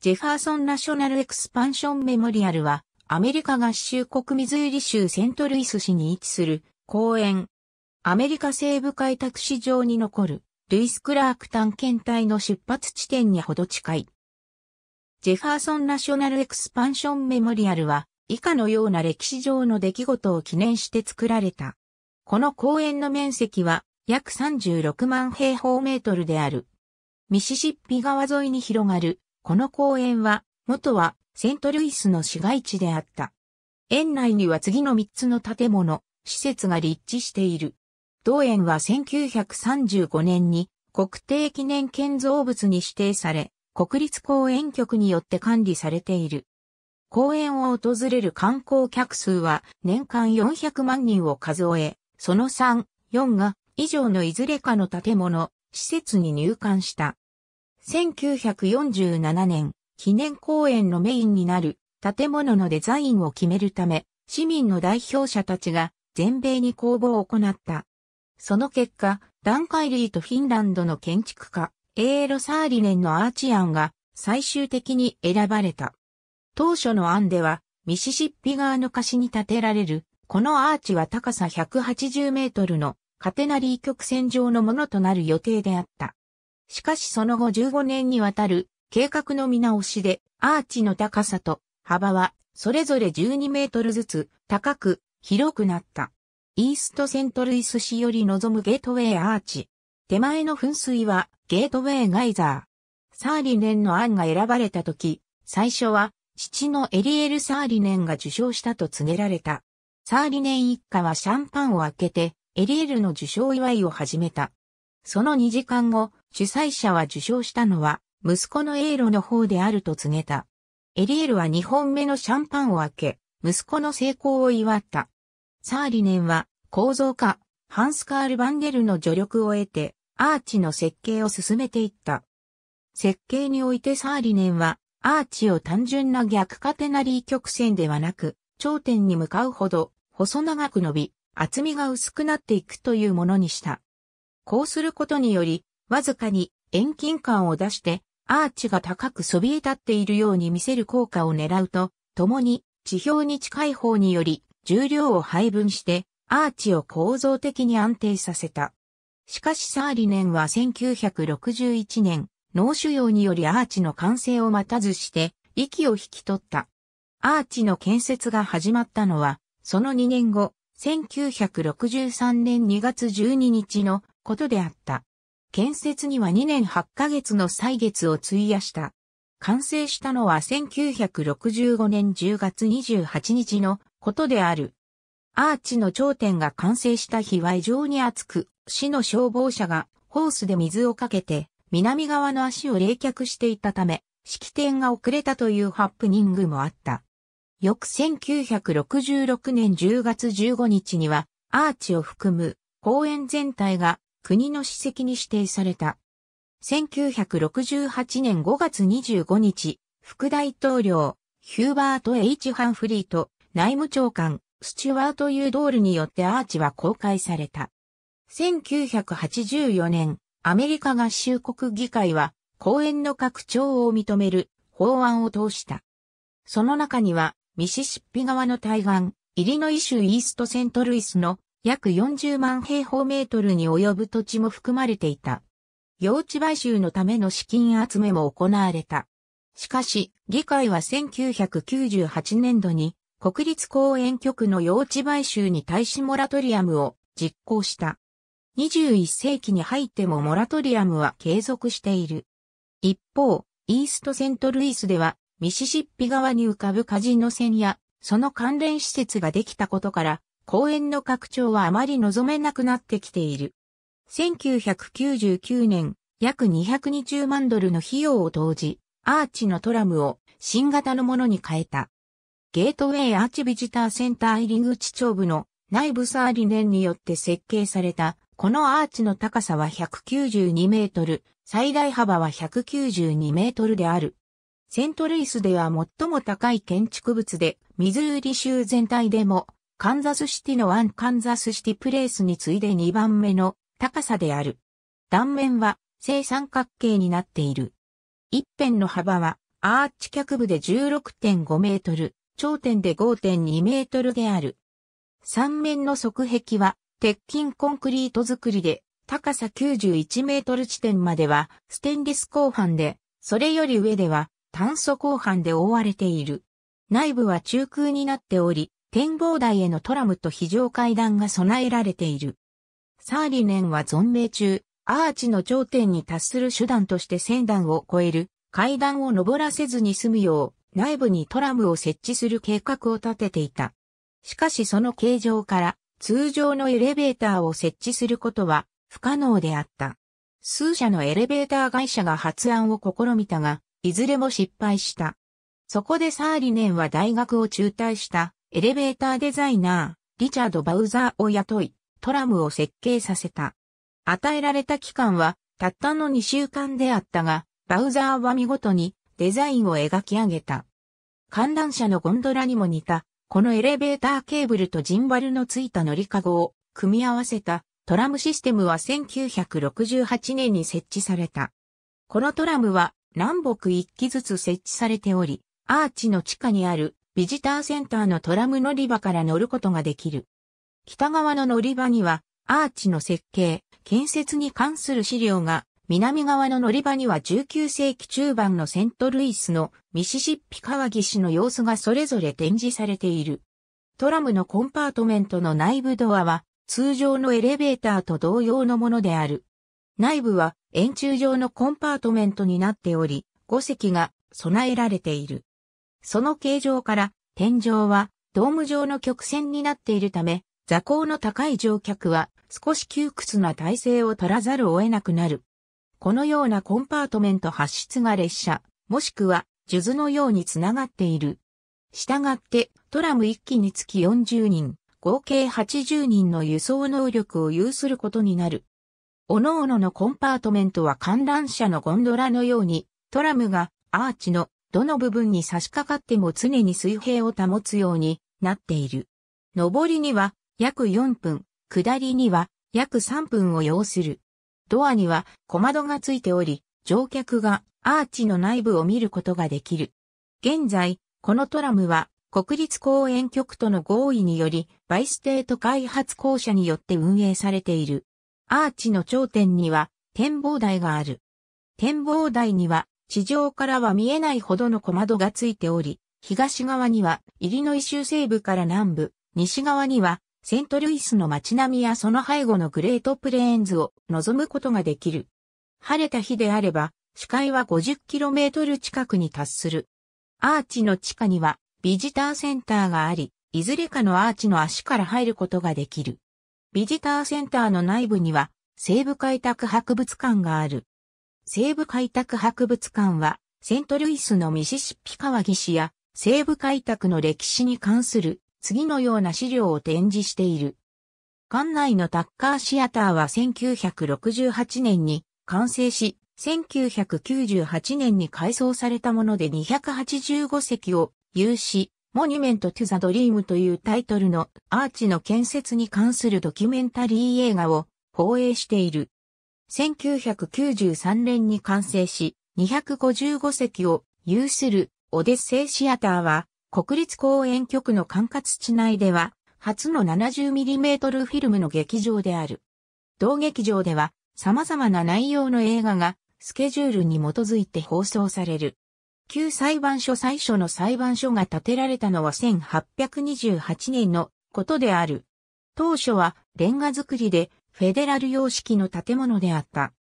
ジェファーソン・ナショナル・エクスパンション・メモリアルは、アメリカ合衆国ミズーリ州セントルイス市に位置する公園。アメリカ西部開拓史上に残る、ルイス・クラーク探検隊の出発地点にほど近い。ジェファーソン・ナショナル・エクスパンション・メモリアルは、以下のような歴史上の出来事を記念して作られた。この公園の面積は約36万平方メートルである。ミシシッピ川沿いに広がるこの公園は、元はセントルイスの市街地であった。園内には次の3つの建物、施設が立地している。同園は1935年に国定記念建造物に指定され、国立公園局によって管理されている。公園を訪れる観光客数は年間400万人を数え、その3、4が以上のいずれかの建物、施設に入館した。1947年、記念公園のメインになる建物のデザインを決めるため、市民の代表者たちが全米に公募を行った。その結果、ダンカイリーとフィンランドの建築家、エーロ・サーリネンのアーチ案が最終的に選ばれた。当初の案では、ミシシッピ川の端に建てられる、このアーチは高さ180メートルのカテナリー曲線上のものとなる予定であった。しかしその後15年にわたる計画の見直しでアーチの高さと幅はそれぞれ12メートルずつ高く広くなった。イーストセントルイス市より望むゲートウェイアーチ。手前の噴水はゲートウェイガイザー。サーリネンの案が選ばれた時、最初は父のエリエル・サーリネンが受賞したと告げられた。サーリネン一家はシャンパンを開けてエリエルの受賞祝いを始めた。その2時間後、主催者は受賞したのは、息子のエーロの方であると告げた。エリエルは2本目のシャンパンを開け、息子の成功を祝った。サーリネンは、構造家、ハンスカール・バンデルの助力を得て、アーチの設計を進めていった。設計においてサーリネンは、アーチを単純な逆カテナリー曲線ではなく、頂点に向かうほど、細長く伸び、厚みが薄くなっていくというものにした。こうすることにより、わずかに遠近感を出して、アーチが高くそびえ立っているように見せる効果を狙うと、共に地表に近い方により重量を配分して、アーチを構造的に安定させた。しかしサーリネンは1961年、脳腫瘍によりアーチの完成を待たずして、息を引き取った。アーチの建設が始まったのは、その2年後、1963年2月12日のことであった。建設には2年8ヶ月の歳月を費やした。完成したのは1965年10月28日のことである。アーチの頂点が完成した日は異常に暑く、市の消防車がホースで水をかけて南側の足を冷却していたため、式典が遅れたというハプニングもあった。翌1966年10月15日には、アーチを含む公園全体が国の史跡に指定された。1968年5月25日、副大統領、ヒューバート・ H・ ハンフリーと内務長官、スチュワート・ユードールによってアーチは公開された。1984年、アメリカ合衆国議会は公園の拡張を認める法案を通した。その中には、ミシシッピ川の対岸、イリノイ州イーストセントルイスの約40万平方メートルに及ぶ土地も含まれていた。用地買収のための資金集めも行われた。しかし、議会は1998年度に国立公園局の用地買収に対しモラトリアムを実行した。21世紀に入ってもモラトリアムは継続している。一方、イーストセントルイスではミシシッピ川に浮かぶカジノ船やその関連施設ができたことから公園の拡張はあまり望めなくなってきている。1999年、約220万ドルの費用を投じ、アーチのトラムを新型のものに変えた。ゲートウェイアーチビジターセンター入り口頂部の内部サーリネンによって設計された、このアーチの高さは192メートル、最大幅は192メートルである。セントルイスでは最も高い建築物で、ミズーリ州全体でもカンザスシティのワンカンザスシティプレイスに次いで2番目の高さである。断面は正三角形になっている。一辺の幅はアーチ脚部で16.5メートル、頂点で5.2メートルである。三面の側壁は鉄筋コンクリート造りで、高さ91メートル地点まではステンレス鋼板で、それより上では炭素鋼板で覆われている。内部は中空になっており、展望台へのトラムと非常階段が備えられている。サーリネンは存命中、アーチの頂点に達する手段として1000段を超える階段を登らせずに済むよう内部にトラムを設置する計画を立てていた。しかしその形状から通常のエレベーターを設置することは不可能であった。数社のエレベーター会社が発案を試みたが、いずれも失敗した。そこでサーリネンは大学を中退したエレベーターデザイナー、リチャード・バウザーを雇い、トラムを設計させた。与えられた期間はたったの2週間であったが、バウザーは見事にデザインを描き上げた。観覧車のゴンドラにも似た、このエレベーターケーブルとジンバルのついた乗りかごを組み合わせたトラムシステムは1968年に設置された。このトラムは南北1機ずつ設置されており、アーチの地下にあるビジターセンターのトラム乗り場から乗ることができる。北側の乗り場には、アーチの設計、建設に関する資料が、南側の乗り場には19世紀中盤のセントルイスのミシシッピ川岸の様子がそれぞれ展示されている。トラムのコンパートメントの内部ドアは通常のエレベーターと同様のものである。内部は円柱状のコンパートメントになっており、5席が備えられている。その形状から天井はドーム状の曲線になっているため、座高の高い乗客は少し窮屈な体勢を取らざるを得なくなる。このようなコンパートメント発出が列車、もしくは数珠のようにつながっている。したがってトラム1機につき40人、合計80人の輸送能力を有することになる。各々のコンパートメントは観覧車のゴンドラのように、トラムがアーチのどの部分に差し掛かっても常に水平を保つようになっている。上りには約4分、下りには約3分を要する。ドアには小窓がついており、乗客がアーチの内部を見ることができる。現在、このトラムは国立公園局との合意により、バイステート開発公社によって運営されている。アーチの頂点には展望台がある。展望台には地上からは見えないほどの小窓がついており、東側にはイリノイ州西部から南部、西側にはセントルイスの街並みやその背後のグレートプレーンズを望むことができる。晴れた日であれば、視界は 50km 近くに達する。アーチの地下にはビジターセンターがあり、いずれかのアーチの足から入ることができる。ビジターセンターの内部には西部開拓博物館がある。西部開拓博物館はセントルイスのミシシッピ川岸や西部開拓の歴史に関する次のような資料を展示している。館内のタッカーシアターは1968年に完成し、1998年に改装されたもので285席を有し、モニュメント・トゥ・ザ・ドリームというタイトルのアーチの建設に関するドキュメンタリー映画を放映している。1993年に完成し、255席を有するオデッセイシアターは国立公園局の管轄地内では、初の 70mm フィルムの劇場である。同劇場では、様々な内容の映画が、スケジュールに基づいて放送される。旧裁判所最初の裁判所が建てられたのは1828年のことである。当初はレンガ造りでフェデラル様式の建物であった。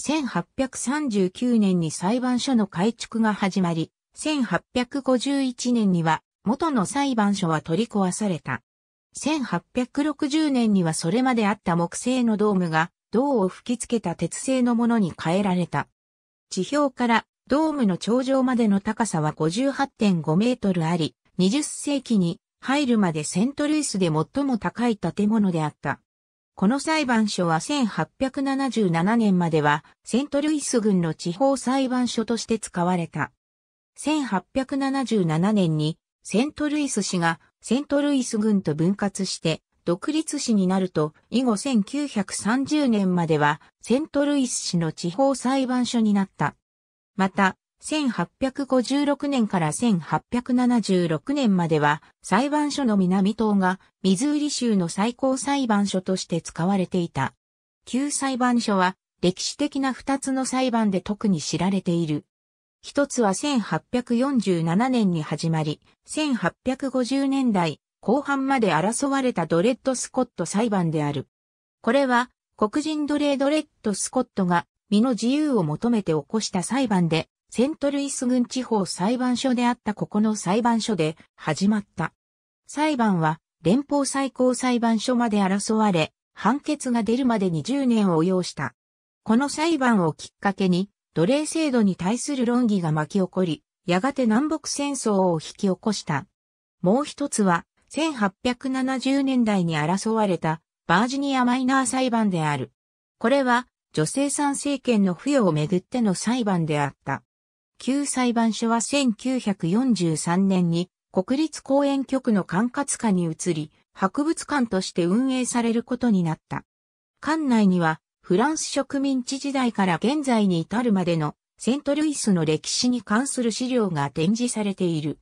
1839年に裁判所の改築が始まり、1851年には元の裁判所は取り壊された。1860年にはそれまであった木製のドームが銅を吹き付けた鉄製のものに変えられた。地表からドームの頂上までの高さは58.5メートルあり、20世紀に入るまでセントルイスで最も高い建物であった。この裁判所は1877年まではセントルイス郡の地方裁判所として使われた。1877年にセントルイス市がセントルイス郡と分割して独立市になると以後1930年まではセントルイス市の地方裁判所になった。また、1856年から1876年までは裁判所の南島がミズーリ州の最高裁判所として使われていた。旧裁判所は歴史的な二つの裁判で特に知られている。一つは1847年に始まり、1850年代後半まで争われたドレッド・スコット裁判である。これは黒人奴隷ドレッド・スコットが身の自由を求めて起こした裁判でセントルイス郡地方裁判所であったここの裁判所で始まった。裁判は連邦最高裁判所まで争われ、判決が出るまでに10年を要した。この裁判をきっかけに、奴隷制度に対する論議が巻き起こり、やがて南北戦争を引き起こした。もう一つは、1870年代に争われたバージニアマイナー裁判である。これは女性参政権の付与をめぐっての裁判であった。旧裁判所は1943年に国立公園局の管轄下に移り、博物館として運営されることになった。館内にはフランス植民地時代から現在に至るまでのセントルイスの歴史に関する資料が展示されている。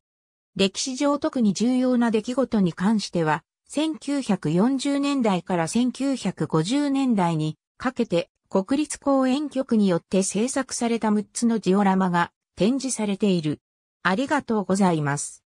歴史上特に重要な出来事に関しては、1940年代から1950年代にかけて国立公園局によって制作された6つのジオラマが展示されている。ありがとうございます。